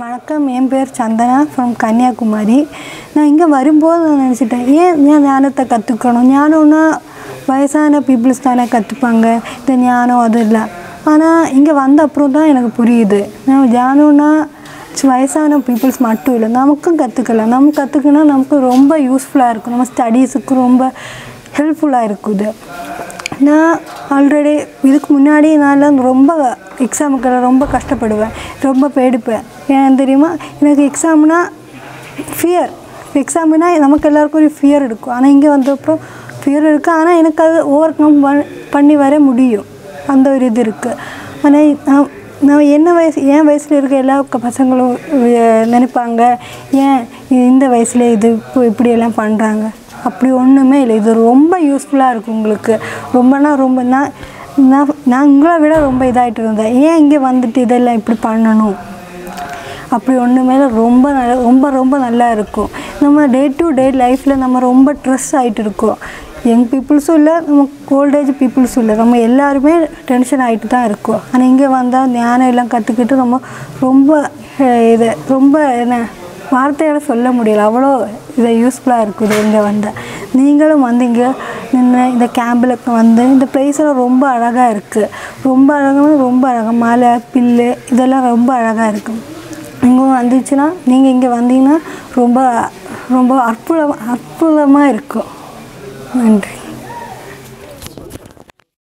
வணக்கம் என் பேர் சந்தனா ஃப்ரம் கன்னியாகுமரி. நான் இங்கே வரும்போது நான் நினச்சிட்டேன் ஏன் ஏன் ஞானத்தை கற்றுக்கணும் ஞானம்னா வயசான பீப்புள்ஸ் தானே கற்றுப்பாங்க இந்த ஞானம் அது இல்லை. ஆனால் இங்கே வந்த அப்புறம் தான் எனக்கு புரியுது. நான் ஞானம்னா வயசான பீப்புள்ஸ் மட்டும் இல்லை நமக்கும் கற்றுக்கலாம் நம்ம கற்றுக்கினா நமக்கு ரொம்ப யூஸ்ஃபுல்லாக இருக்கும். நம்ம ஸ்டடீஸுக்கு ரொம்ப ஹெல்ப்ஃபுல்லாக இருக்குது. நான் ஆல்ரெடி இதுக்கு முன்னாடி நான் ரொம்ப எக்ஸாமுக்கு ரொம்ப கஷ்டப்படுவேன். ரொம்ப பேடிப்பேன். ஏன் தெரியுமா? எனக்கு எக்ஸாம்னா ஃபியர் எக்ஸாம்னால் நமக்கு எல்லாருக்கும் ஒரு ஃபியர் இருக்கும். ஆனால் இங்கே வந்தப்போ ஃபியர் இருக்குது ஆனால் எனக்கு அது ஓவர் கம் பண்ணி வர முடியும். அந்த ஒரு இது இருக்குது ஆனால் நான் நான் என்ன வயசு என் வயசில் இருக்க எல்லா பசங்களும் நினைப்பாங்க ஏன் இந்த வயசுல இது இப்போ இப்படியெல்லாம் பண்ணுறாங்க அப்படி ஒன்றுமே இல்லை. இது ரொம்ப யூஸ்ஃபுல்லாக இருக்கும் உங்களுக்கு. ரொம்பனா ரொம்ப நான் நான் உங்களை விட ரொம்ப இதாகிட்டு இருந்தேன் ஏன் இங்கே வந்துட்டு இதெல்லாம் இப்படி பண்ணணும்? அப்படி ஒன்றுமே இல்லை ரொம்ப நல்ல ரொம்ப ரொம்ப நல்லா இருக்கும். நம்ம டே டு டே லைஃப்பில் நம்ம ரொம்ப ஸ்ட்ரெஸ் ஆகிட்டு இருக்கோம் யங் பீப்புள்ஸும் இல்லை நம்ம ஓல்டேஜ் பீப்புள்ஸும் இல்லை. நம்ம எல்லாருமே டென்ஷன் ஆகிட்டு தான் இருக்கோம். ஆனால் இங்கே வந்தால் ஞானம் எல்லாம் கற்றுக்கிட்டு நம்ம ரொம்ப இதை இது ரொம்ப என்ன வார்த்தையால் சொல்ல முடியல. அவ்வளோ இதை யூஸ்ஃபுல்லாக இருக்குது இங்கே வந்தால் நீங்களும் வந்து இங்கே நின்று இந்த கேம்பில் வந்து இந்த பிளேஸெல்லாம் ரொம்ப அழகாக இருக்குது ரொம்ப அழகாக ரொம்ப அழகாக மலை பில்லு இதெல்லாம் ரொம்ப அழகாக இருக்குது இங்கே வந்துச்சுன்னா நீங்கள் இங்கே வந்தீங்கன்னா ரொம்ப ரொம்ப அற்புதம் அற்புதமாக இருக்கும். நன்றி.